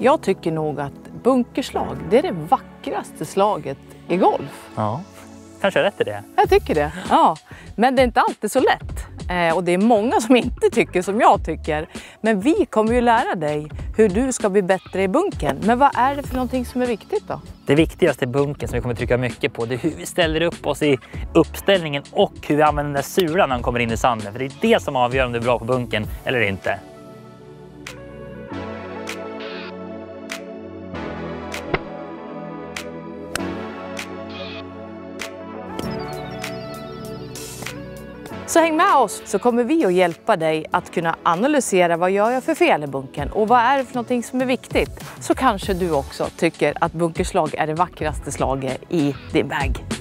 Jag tycker nog att bunkerslag, det är det vackraste slaget i golf. Ja, kanske rätt i det. Jag tycker det. Ja. Men det är inte alltid så lätt. Eh, och det är många som inte tycker som jag tycker. Men vi kommer ju lära dig hur du ska bli bättre i bunkern. Men vad är det för någonting som är viktigt då? Det viktigaste i bunkern som vi kommer trycka mycket på det är hur vi ställer upp oss i uppställningen och hur vi använder den där sulan när den kommer in i sanden. För det är det som avgör om du är bra på bunkern eller inte. Så häng med oss så kommer vi att hjälpa dig att kunna analysera vad gör jag för fel i bunkern och vad är det för någonting som är viktigt. Så kanske du också tycker att bunkerslag är det vackraste slaget i din bag.